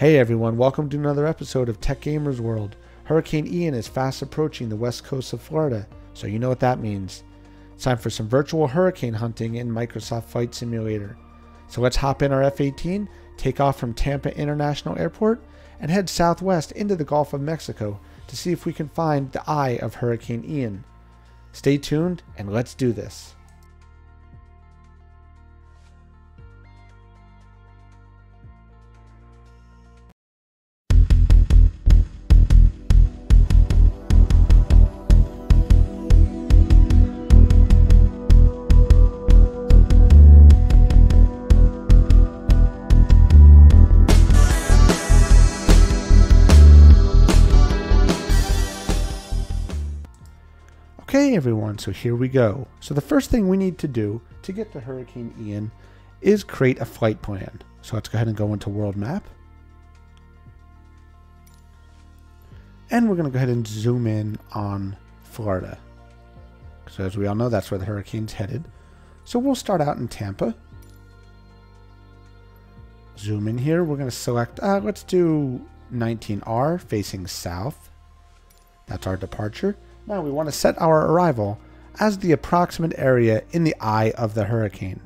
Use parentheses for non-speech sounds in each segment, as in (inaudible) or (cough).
Hey everyone, welcome to another episode of Tekgamer's World. Hurricane Ian is fast approaching the west coast of Florida, so you know what that means. It's time for some virtual hurricane hunting in Microsoft Flight Simulator. So let's hop in our F 18, take off from Tampa International Airport, and head southwest into the Gulf of Mexico to see if we can find the eye of Hurricane Ian. Stay tuned and let's do this. Okay, everyone, so here we go. So, the first thing we need to do to get to Hurricane Ian is create a flight plan. So, let's go ahead and go into World Map. And we're going to go ahead and zoom in on Florida. So, as we all know, that's where the hurricane's headed. So, we'll start out in Tampa. Zoom in here. We're going to select, uh, let's do 19R facing south. That's our departure. Now we want to set our arrival as the approximate area in the eye of the hurricane.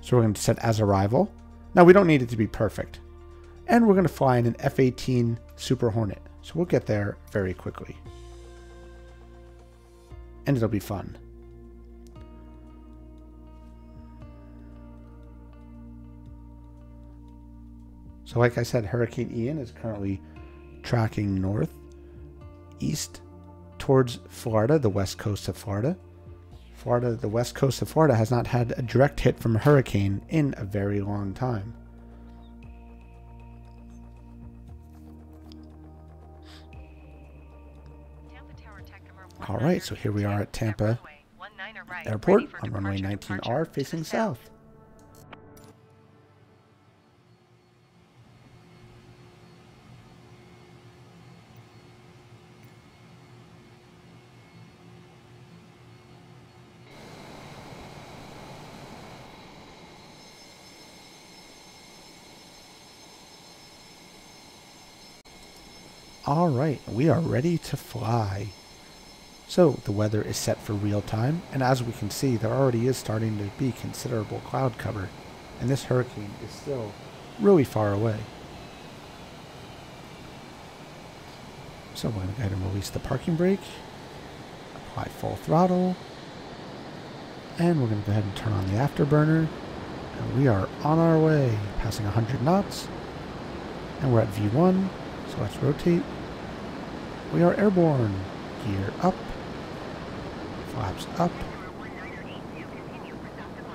So we're going to set as arrival. Now we don't need it to be perfect. And we're going to fly in an F-18 Super Hornet. So we'll get there very quickly. And it'll be fun. So like I said, Hurricane Ian is currently tracking north east towards Florida, the west coast of Florida. Florida, the west coast of Florida has not had a direct hit from a hurricane in a very long time. All right, so here we are at Tampa Airport on runway 19R facing south. All right, we are ready to fly. So the weather is set for real time, and as we can see, there already is starting to be considerable cloud cover, and this hurricane is still really far away. So we're going to go ahead and release the parking brake, apply full throttle, and we're going to go ahead and turn on the afterburner, and we are on our way, passing 100 knots, and we're at V1, so let's rotate. We are airborne. Gear up. Flaps up.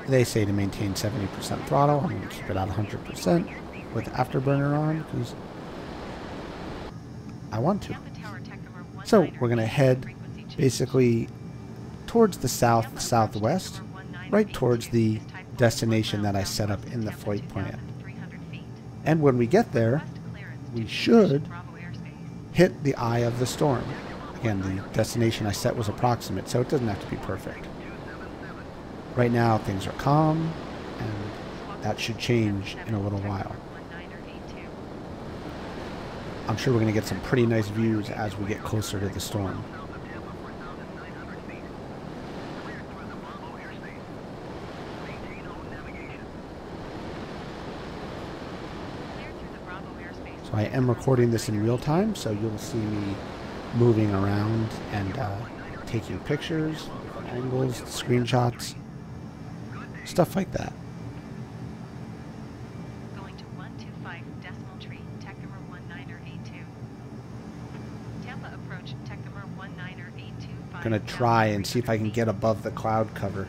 They say to maintain 70% throttle. I'm going to keep it at 100% with afterburner on because I want to. So we're going to head basically towards the south southwest, right towards the destination that I set up in the flight plan. And when we get there, we should hit the eye of the storm. Again, the destination I set was approximate, so it doesn't have to be perfect. Right now, things are calm, and that should change in a little while. I'm sure we're going to get some pretty nice views as we get closer to the storm. So I am recording this in real time, so you'll see me moving around and uh, taking pictures, angles, screenshots, stuff like that. Going to 125 decimal tree, tech number 19er A2. Tampa approach, tech number 19er A25. Gonna try and see if I can get above the cloud cover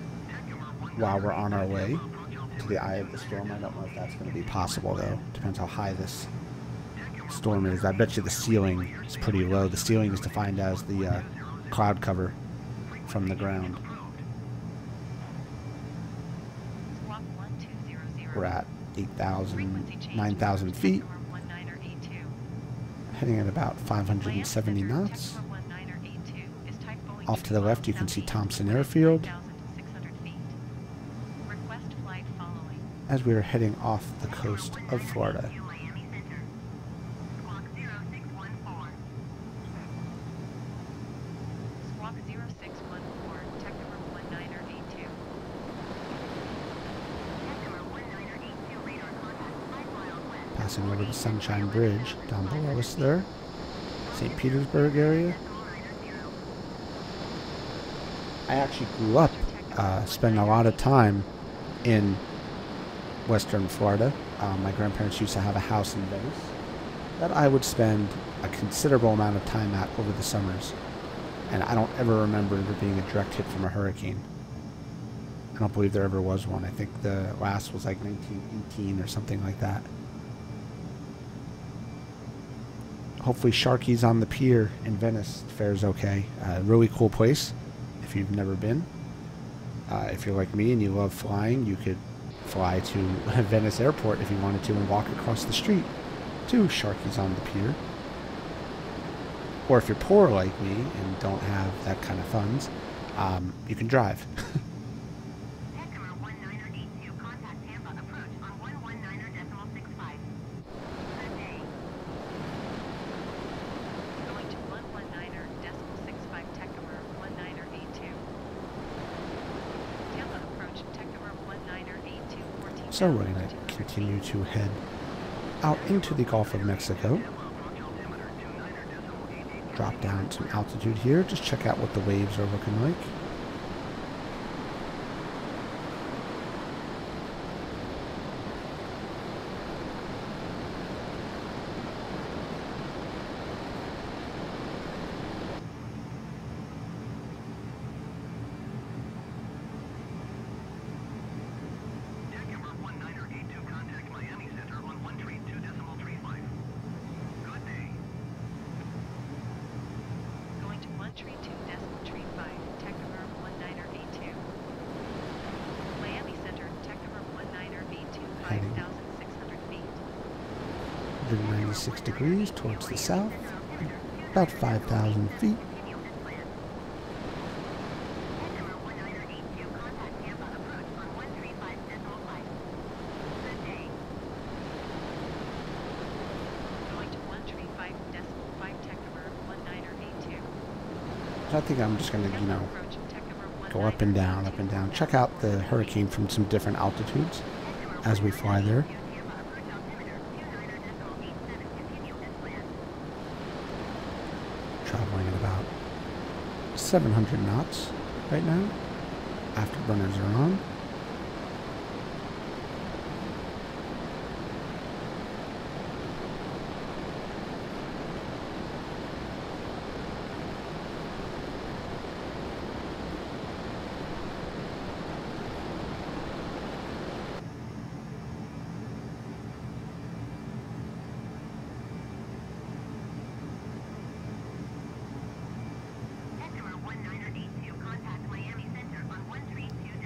while we're on our way to the eye of the storm. I don't know if that's gonna be possible though. Depends how high this storm is. I bet you the ceiling is pretty low. The ceiling is defined as the uh, cloud cover from the ground. We're at 8,000, 9,000 feet, tech number 19er A2. heading at about 570 knots. tech number 19er A2 is type Boeing Off to the left, you can see Thompson Airfield. 9,600 feet. Request flight following. as we are heading off the coast of Florida. Squawk 0614, tech number 19er82. Passing over the Sunshine Bridge down below us there. St. Petersburg area. I actually grew up uh, spending a lot of time in western Florida. Um, my grandparents used to have a house in Venice that I would spend a considerable amount of time at over the summers. And I don't ever remember there being a direct hit from a hurricane. I don't believe there ever was one. I think the last was like 1918 or something like that. Hopefully, Sharky's on the pier in Venice fares okay. Uh, really cool place if you've never been. Uh, if you're like me and you love flying, you could fly to (laughs) Venice Airport if you wanted to and walk across the street to Sharky's on the pier. Or if you're poor like me and don't have that kind of funds, um, you can drive. (laughs) Going to 119er decimal 65 tech number 19er82. Tampa approach tech number 19er82 14. So we're going to continue to head out into the Gulf of Mexico. Drop down some altitude here. Just check out what the waves are looking like. Going to 132 decimal tree 5 tech number 19er82. Miami Center tech number 19er82 Heading. 5,600 feet. 196 degrees towards the south. About 5,000 feet. Going to 135 decimal 5 tech number 19er82. I think I'm just going to, you know, go up and down, up and down. Check out the hurricane from some different altitudes as we fly there. Traveling at about 700 knots right now. Afterburners are on.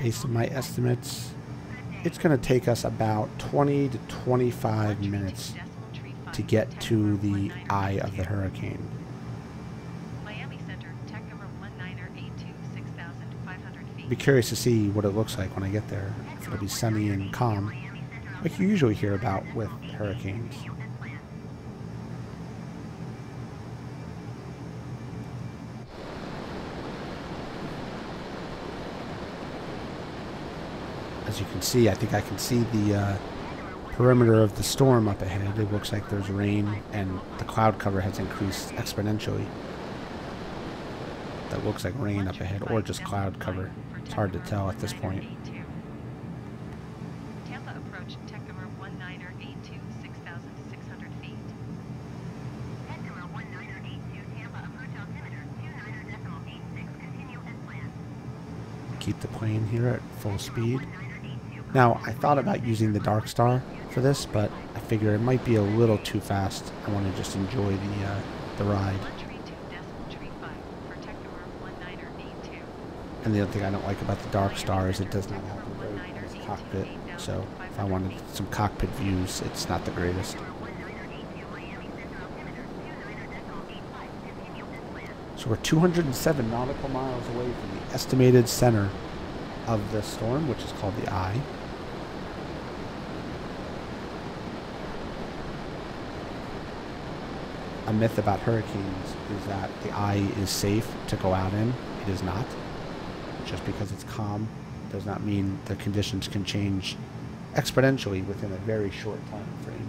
Based on my estimates, it's going to take us about 20 to 25 minutes to get to the eye of the hurricane. Miami Center tech number 19er82 6,500 feet. Be curious to see what it looks like when I get there. If it'll be sunny and calm, like you usually hear about with hurricanes. As you can see, I think I can see the uh, perimeter of the storm up ahead. It looks like there's rain and the cloud cover has increased exponentially. That looks like rain up ahead or just cloud cover. It's hard to tell at this point. Tampa approach tech number 19er82 6,600 feet. keep the plane here at full speed. Now, I thought about using the Dark Star for this, but I figure it might be a little too fast. I want to just enjoy the uh, the ride. 132 decimal tree 5 for tech number 19er82. And the other thing I don't like about the Dark Star is it does not have a very nice cockpit. So if I wanted some cockpit views, it's not the greatest. So we're 207 nautical miles away from the estimated center of the storm, which is called the Eye. A myth about hurricanes is that the eye is safe to go out in. It is not. Just because it's calm does not mean the conditions can change exponentially within a very short time frame.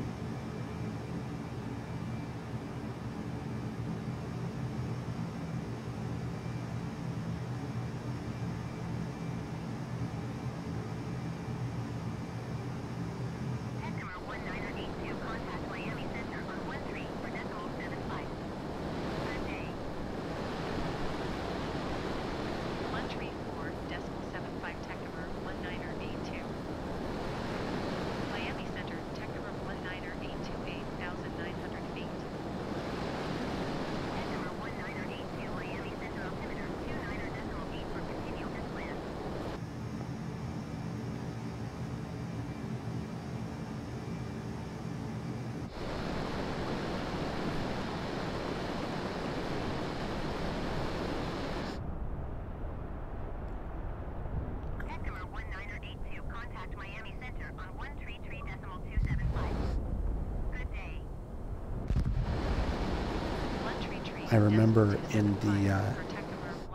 I remember in the uh,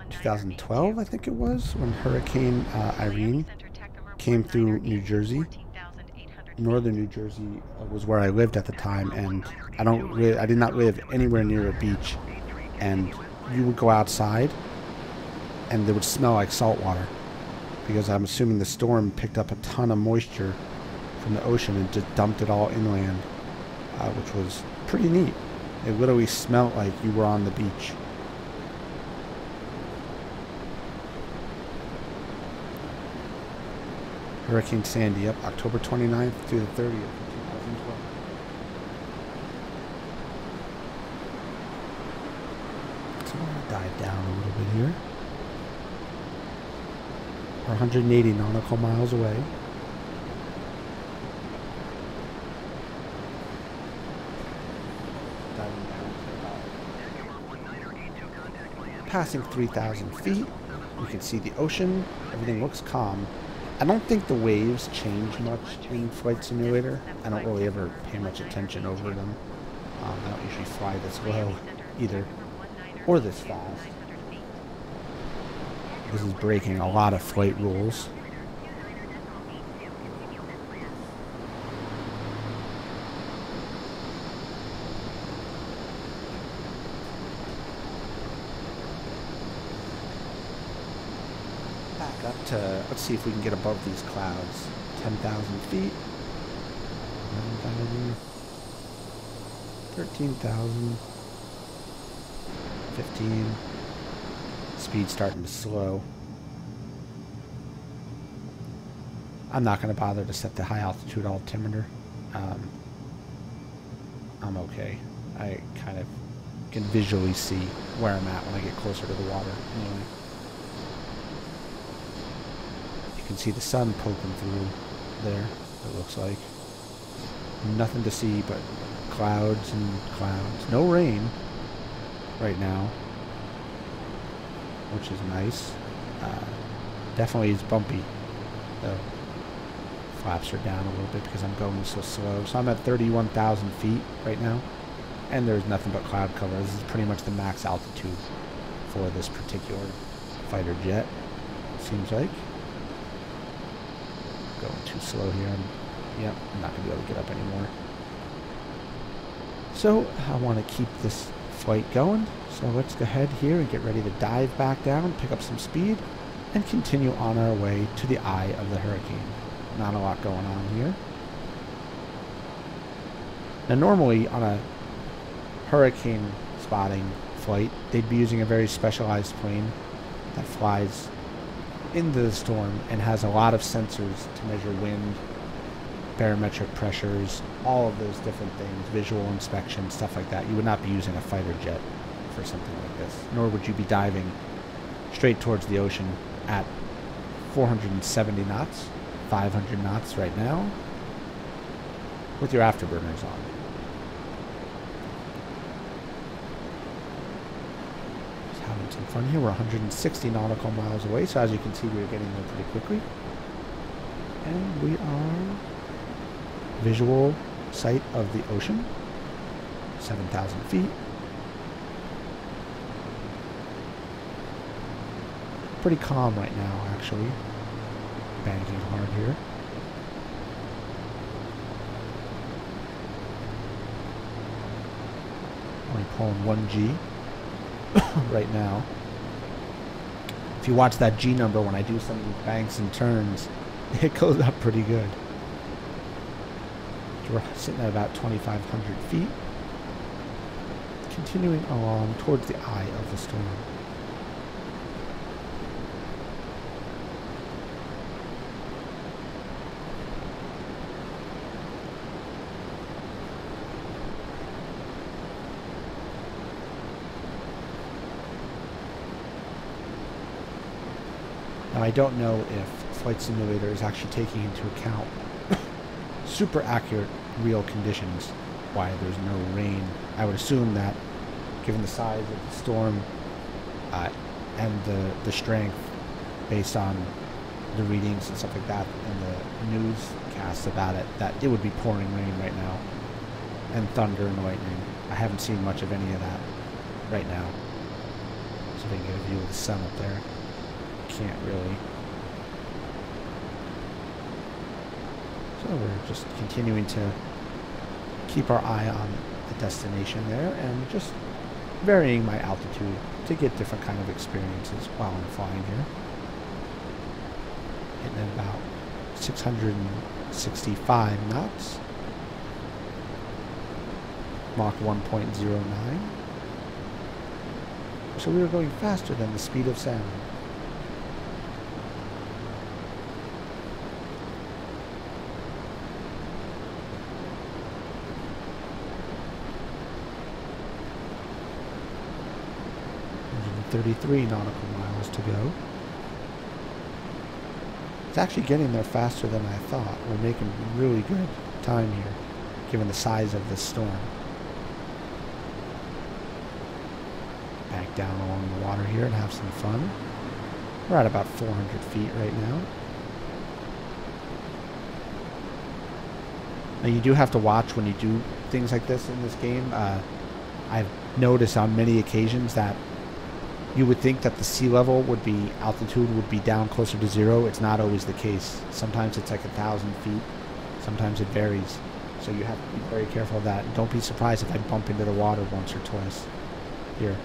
2012, I think it was, when Hurricane uh, Irene came through New Jersey. Northern New Jersey was where I lived at the time, and I don't I did not live anywhere near a beach. And you would go outside, and it would smell like salt water, because I'm assuming the storm picked up a ton of moisture from the ocean and just dumped it all inland, uh, which was pretty neat. It literally smelled like you were on the beach. Hurricane Sandy up October 29th through the 30th of 2012. So I'm to dive down a little bit here. We're 180 nautical miles away. Passing 3,000 feet. You can see the ocean. Everything looks calm. I don't think the waves change much in Flight Simulator. I don't really ever pay much attention over them. Um, I don't usually fly this low either, or this fast. This is breaking a lot of flight rules. Up to, let's see if we can get above these clouds. 10,000 feet. 11,000. 13,000. 15. Speed starting to slow. I'm not going to bother to set the high altitude altimeter. Um, I'm okay. I kind of can visually see where I'm at when I get closer to the water. Anyway. You can see the sun poking through there, it looks like. Nothing to see but clouds and clouds. No rain right now, which is nice. Uh, definitely is bumpy, though. Flaps are down a little bit because I'm going so slow. So I'm at 31,000 feet right now, and there's nothing but cloud cover. This is pretty much the max altitude for this particular fighter jet, seems like going too slow here. I'm, yep, I'm not going to be able to get up anymore. So I want to keep this flight going. So let's go ahead here and get ready to dive back down, pick up some speed, and continue on our way to the eye of the hurricane. Not a lot going on here. Now normally on a hurricane spotting flight, they'd be using a very specialized plane that flies into the storm and has a lot of sensors to measure wind, barometric pressures, all of those different things, visual inspection, stuff like that. You would not be using a fighter jet for something like this, nor would you be diving straight towards the ocean at 470 knots, 500 knots right now, with your afterburners on. in front here. We're 160 nautical miles away, so as you can see, we're getting there pretty quickly. And we are visual sight of the ocean, 7,000 feet. Pretty calm right now, actually. Banking hard here. Only pulling 1G. (coughs) right now. If you watch that G number when I do some of these banks and turns, (laughs) it goes up pretty good. We're sitting at about 2,500 feet. Continuing along towards the eye of the storm. Now I don't know if Flight Simulator is actually taking into account (coughs) super accurate real conditions why there's no rain. I would assume that given the size of the storm uh, and the, the strength based on the readings and stuff like that and the newscasts about it, that it would be pouring rain right now and thunder and lightning. I haven't seen much of any of that right now. So they can get a view of the sun up there. Can't really. So we're just continuing to keep our eye on the destination there and just varying my altitude to get different kind of experiences while I'm flying here. Hitting about 665 knots. Mach 1.09. So we were going faster than the speed of sound. 33 nautical miles to go. It's actually getting there faster than I thought. We're making really good time here, given the size of this storm. Back down along the water here and have some fun. We're at about 400 feet right now. Now you do have to watch when you do things like this in this game. Uh, I've noticed on many occasions that you would think that the sea level would be altitude would be down closer to zero. It's not always the case. Sometimes it's like a thousand feet. Sometimes it varies. So you have to be very careful of that. Don't be surprised if I bump into the water once or twice here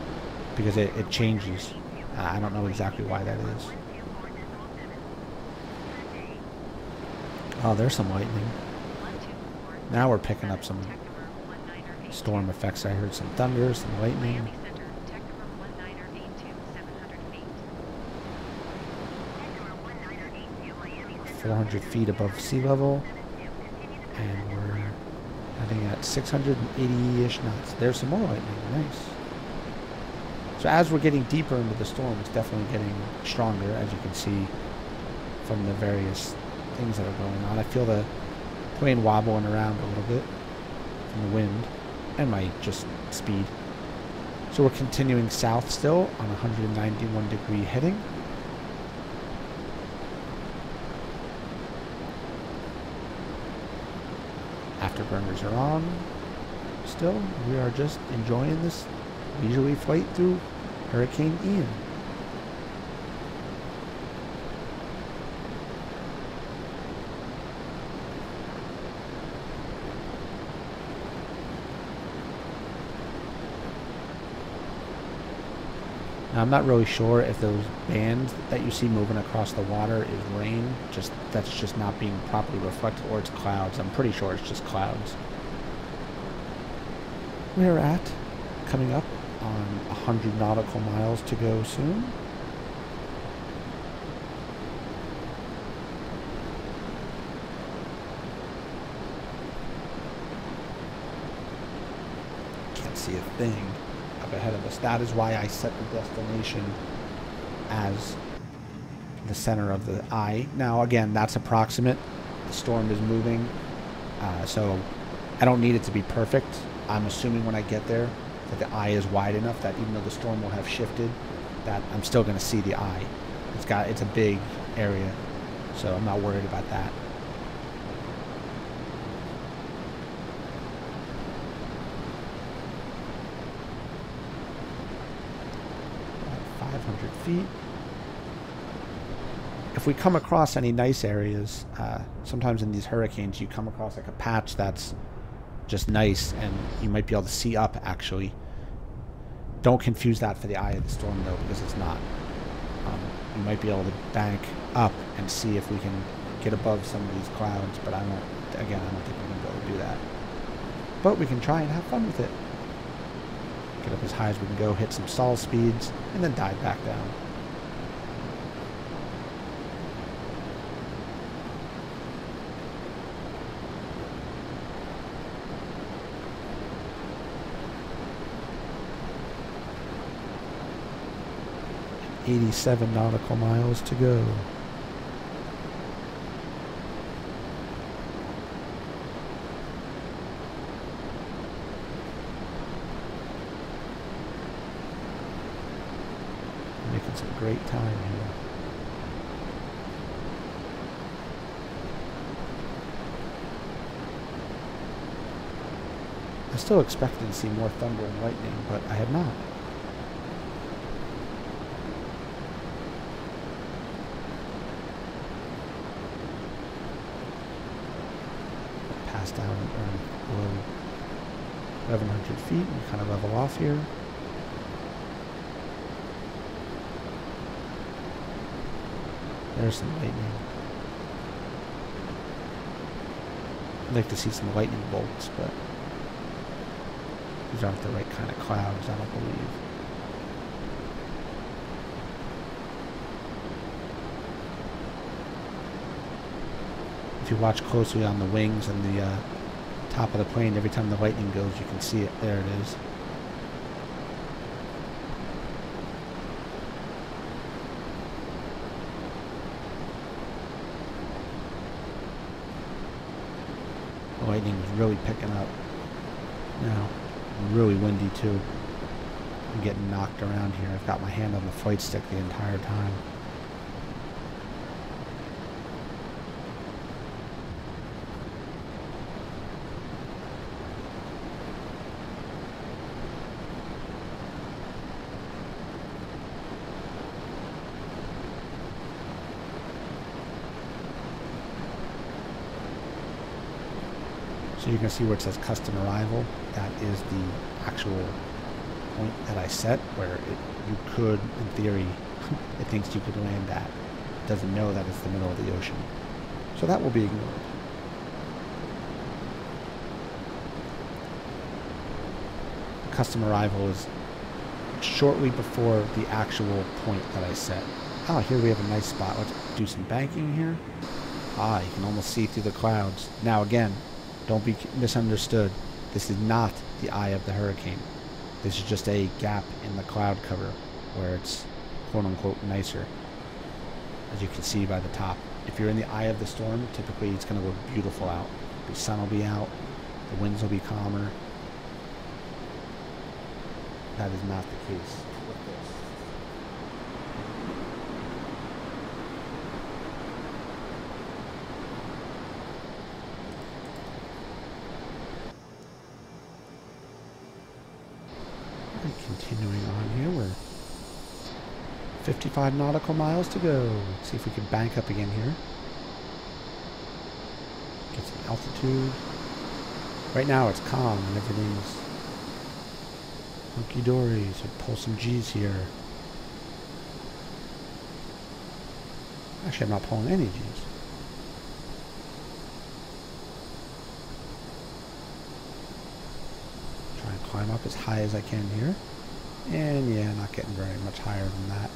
because it, it changes. Uh, I don't know exactly why that is. Oh, there's some lightning. Now we're picking up some storm effects. I heard some thunder, some lightning. 400 feet above sea level. And we're heading at 680-ish knots. There's some more lightning. Nice. So as we're getting deeper into the storm, it's definitely getting stronger, as you can see from the various things that are going on. I feel the plane wobbling around a little bit from the wind and my just speed. So we're continuing south still on 191 degree heading. Afterburners are on still. We are just enjoying this leisurely flight through Hurricane Ian. Now, I'm not really sure if those bands that you see moving across the water is rain, just that's just not being properly reflected, or it's clouds. I'm pretty sure it's just clouds. We're at coming up on 100 nautical miles to go soon. Can't see a thing up ahead of us. That is why I set the destination as the center of the eye. Now, again, that's approximate. The storm is moving, uh, so I don't need it to be perfect. I'm assuming when I get there that the eye is wide enough that even though the storm will have shifted, that I'm still going to see the eye. It's got it's a big area, so I'm not worried about that. 500 feet. if we come across any nice areas, uh, sometimes in these hurricanes you come across like a patch that's just nice and you might be able to see up actually. Don't confuse that for the eye of the storm though because it's not. Um, might be able to bank up and see if we can get above some of these clouds, but I don't, again, I don't think we're going to be able to do that. But we can try and have fun with it. Get up as high as we can go, hit some stall speeds, and then dive back down. Eighty-seven nautical miles to go. making some great time here. I still expected to see more thunder and lightning, but I had not. Pass down or below 1100 feet and kind of level off here. There's some lightning. I'd like to see some lightning bolts, but these aren't the right kind of clouds, I don't believe. If you watch closely on the wings and the uh, top of the plane, every time the lightning goes, you can see it. There it is. The lightning is really picking up now. Really windy too. I'm getting knocked around here. I've got my hand on the flight stick the entire time. So you can see where it says custom arrival. That is the actual point that I set where it, you could, in theory, (laughs) it thinks you could land at. It doesn't know that it's the middle of the ocean. So that will be ignored. Custom arrival is shortly before the actual point that I set. Oh, here we have a nice spot. Let's do some banking here. Ah, you can almost see through the clouds. Now again, don't be misunderstood. This is not the eye of the hurricane. This is just a gap in the cloud cover where it's quote unquote nicer. As you can see by the top. If you're in the eye of the storm, typically it's going to look beautiful out. The sun will be out. The winds will be calmer. That is not the case. Continuing on here. We're 55 nautical miles to go. Let's see if we can bank up again here. Get some altitude. Right now it's calm and everything's hunky dory, so pull some G's here. Actually, I'm not pulling any G's. Try and climb up as high as I can here. And yeah, not getting very much higher than that.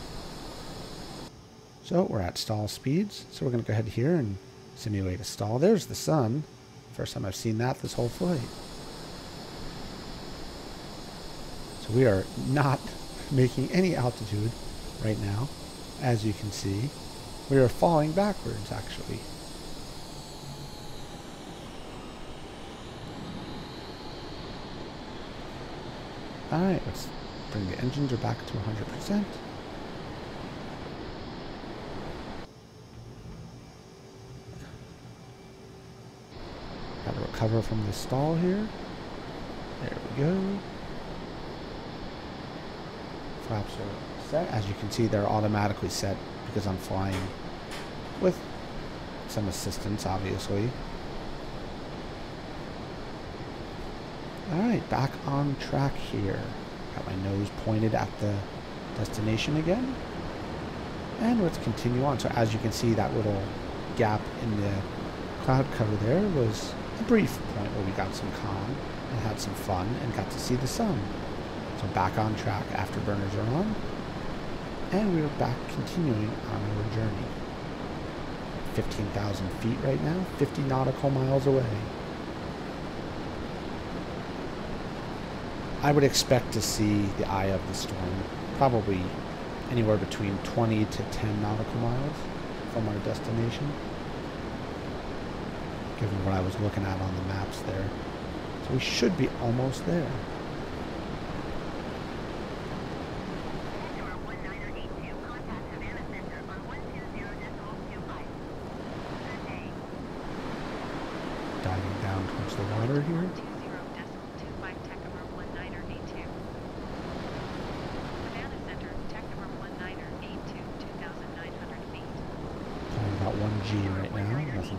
So we're at stall speeds. So we're going to go ahead here and simulate a stall. There's the sun. First time I've seen that this whole flight. So we are not (laughs) making any altitude right now, as you can see. We are falling backwards, actually. Alright, let's bring the engines are back to 100%. Got to recover from the stall here. There we go. Flaps are set. As you can see, they're automatically set because I'm flying with some assistance, obviously. Alright, back on track here. Got my nose pointed at the destination again. And let's continue on. So as you can see, that little gap in the cloud cover there was a brief point where we got some calm and had some fun and got to see the sun. So back on track, afterburners are on, and we are back continuing on our journey. 15,000 feet right now, 50 nautical miles away. I would expect to see the eye of the storm probably anywhere between 20 to 10 nautical miles from our destination given what I was looking at on the maps there. So we should be almost there. Diving down towards the water here.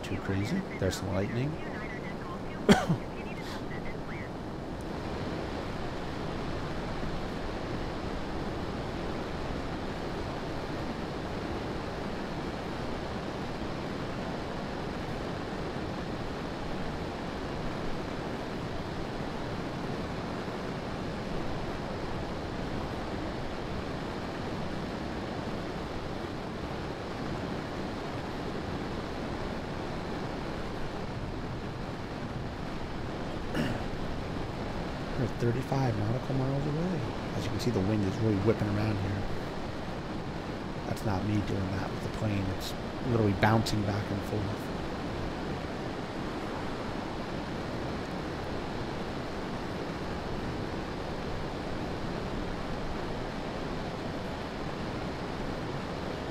too crazy. There's some lightning. We're 35 nautical miles away. As you can see, the wind is really whipping around here. That's not me doing that with the plane. It's literally bouncing back and forth.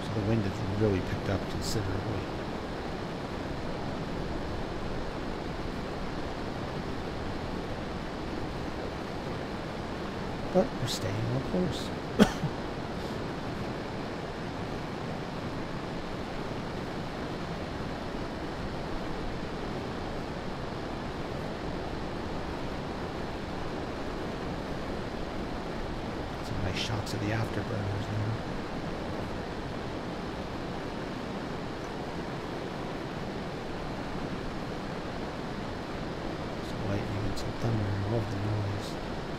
So the wind has really picked up considerably. But we're staying on course. (laughs) Some nice shots of the afterburners there. Some lightning and some thunder. I love the noise,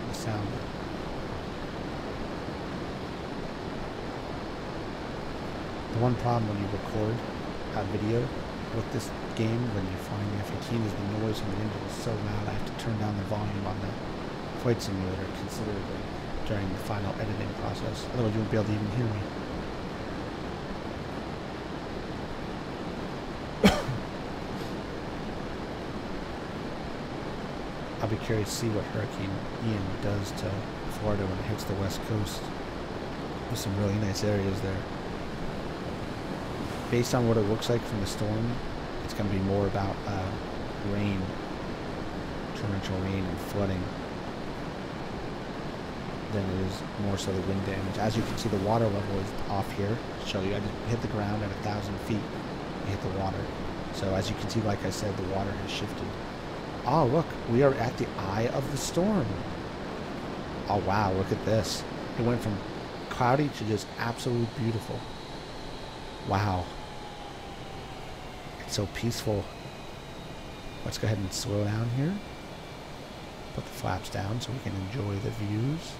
the sound. The one problem when you record a video with this game when you find the F-18 is the noise from the engine is so loud I have to turn down the volume on the flight simulator considerably during the final editing process. Otherwise you won't be able to even hear me. (coughs) I'll be curious to see what Hurricane Ian does to Florida when it hits the west coast. There's some really nice areas there based on what it looks like from the storm, it's going to be more about uh, rain, torrential rain and flooding than it is more so the wind damage. As you can see, the water level is off here. Show you, I just hit the ground at a thousand feet. Hit the water. So as you can see, like I said, the water has shifted. Oh, look, we are at the eye of the storm. Oh, wow, look at this. It went from cloudy to just absolutely beautiful. Wow so peaceful. Let's go ahead and slow down here. Put the flaps down so we can enjoy the views.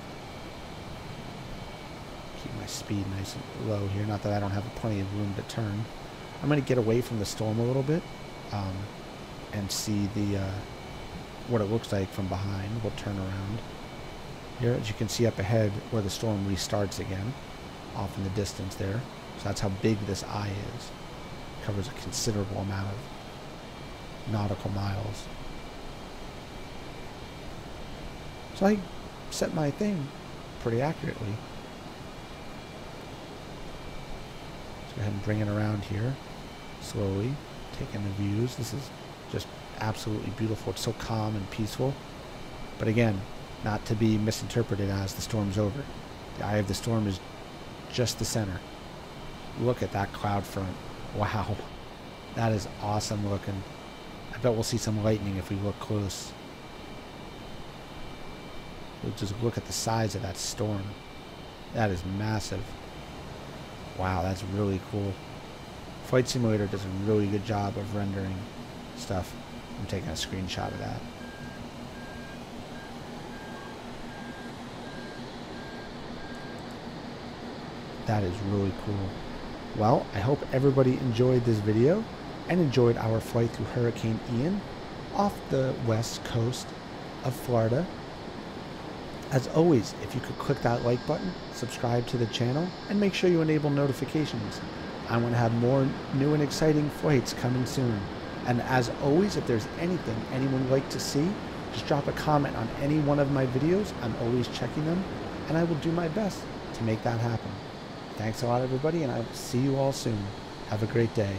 Keep my speed nice and low here. Not that I don't have plenty of room to turn. I'm going to get away from the storm a little bit um, and see the uh, what it looks like from behind. We'll turn around. Here, as you can see up ahead where the storm restarts again, off in the distance there. So that's how big this eye is covers a considerable amount of nautical miles. So I set my thing pretty accurately. Let's go ahead and bring it around here slowly, taking the views. This is just absolutely beautiful. It's so calm and peaceful. But again, not to be misinterpreted as the storm's over. The eye of the storm is just the center. Look at that cloud front Wow. That is awesome looking. I bet we'll see some lightning if we look close. We'll just look at the size of that storm. That is massive. Wow, that's really cool. Flight Simulator does a really good job of rendering stuff. I'm taking a screenshot of that. That is really cool. Well, I hope everybody enjoyed this video and enjoyed our flight through Hurricane Ian off the west coast of Florida. As always, if you could click that like button, subscribe to the channel, and make sure you enable notifications. I want to have more new and exciting flights coming soon. And as always, if there's anything anyone would like to see, just drop a comment on any one of my videos. I'm always checking them, and I will do my best to make that happen. Thanks a lot, everybody, and I will see you all soon. Have a great day.